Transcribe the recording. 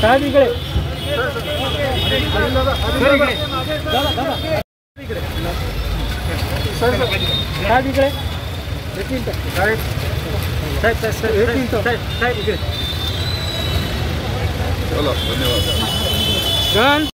साहेब इकडे साहेब इकडे साहेब साहेब साहेब इकडे Done.